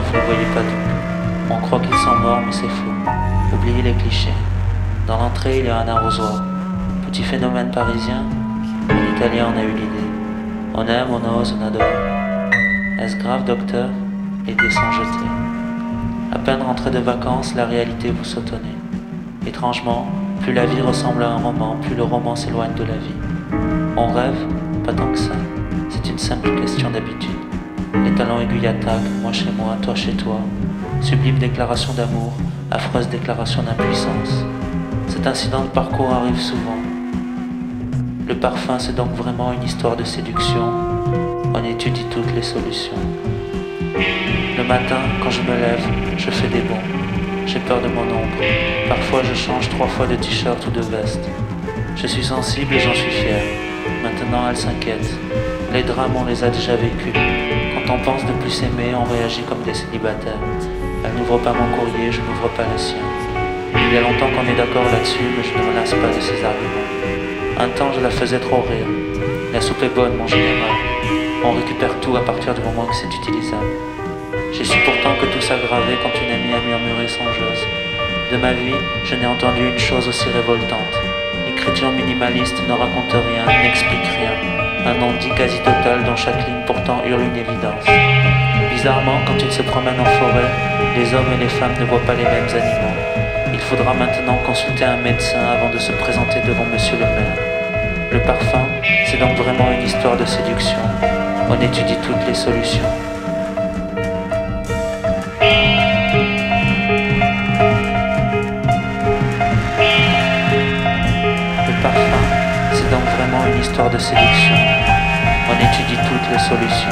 Vous ne voyez pas tout. On croit qu'ils sont morts, mais c'est faux. Oubliez les clichés. Dans l'entrée, il y a un arrosoir. Petit phénomène parisien, un Italien en a eu l'idée. On aime, on ose, on adore. Est-ce grave, docteur? Les dés sont jetés. À peine rentré de vacances, la réalité vous sautonnez. Étrangement, plus la vie ressemble à un roman, plus le roman s'éloigne de la vie. On rêve? Pas tant que ça. C'est une simple question d'habitude. Les talons aiguilles attaquent, moi chez moi, toi chez toi. Sublime déclaration d'amour, affreuse déclaration d'impuissance. Cet incident de parcours arrive souvent. Le parfum, c'est donc vraiment une histoire de séduction. On étudie toutes les solutions. Le matin, quand je me lève, je fais des bons. J'ai peur de mon ombre. Parfois, je change trois fois de t-shirt ou de veste. Je suis sensible et j'en suis fier. Maintenant, elle s'inquiète. Les drames, on les a déjà vécus. Quand on pense de plus s'aimer, on réagit comme des célibataires. Elle n'ouvre pas mon courrier, je n'ouvre pas le sien. Il y a longtemps qu'on est d'accord là-dessus, mais je ne me lasse pas de ses arguments. Un temps, je la faisais trop rire. La soupe est bonne, mon général. On récupère tout à partir du moment que c'est utilisable. J'ai su pourtant que tout s'aggravait quand une amie a murmuré songeuse. De ma vie, je n'ai entendu une chose aussi révoltante. L'écriture minimaliste ne raconte rien, n'explique rien. Un non-dit quasi total dont chaque ligne pourtant hurle une évidence. Bizarrement, quand il se promène en forêt, les hommes et les femmes ne voient pas les mêmes animaux. Il faudra maintenant consulter un médecin avant de se présenter devant monsieur le maire. Le parfum, c'est donc vraiment une histoire de séduction. On étudie toutes les solutions. De séduction. On étudie toutes les solutions.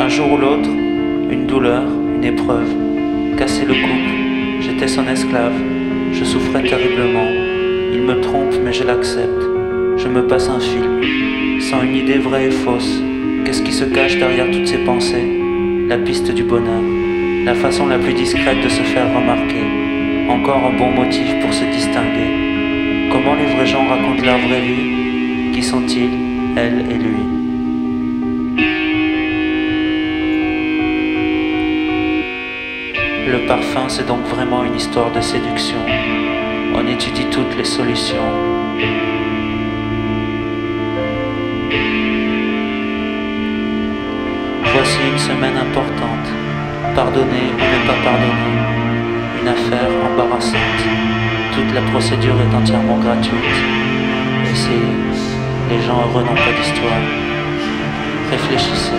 Un jour ou l'autre, une douleur, une épreuve, casser le couple, j'étais son esclave, je souffrais terriblement. Il me trompe, mais je l'accepte. Je me passe un film, sans une idée vraie et fausse. Qu'est-ce qui se cache derrière toutes ces pensées? La piste du bonheur, la façon la plus discrète de se faire remarquer. Encore un bon motif pour se distinguer. Comment les vrais gens racontent leur vraie vie? Qui sont-ils, elle et lui? Le parfum, c'est donc vraiment une histoire de séduction. On étudie toutes les solutions. Voici une semaine importante. Pardonner ou ne pas pardonner. Une affaire Toute la procédure est entièrement gratuite. Essayez. Les gens heureux n'ont pas d'histoire. Réfléchissez.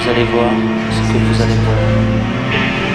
Vous allez voir ce que vous allez voir.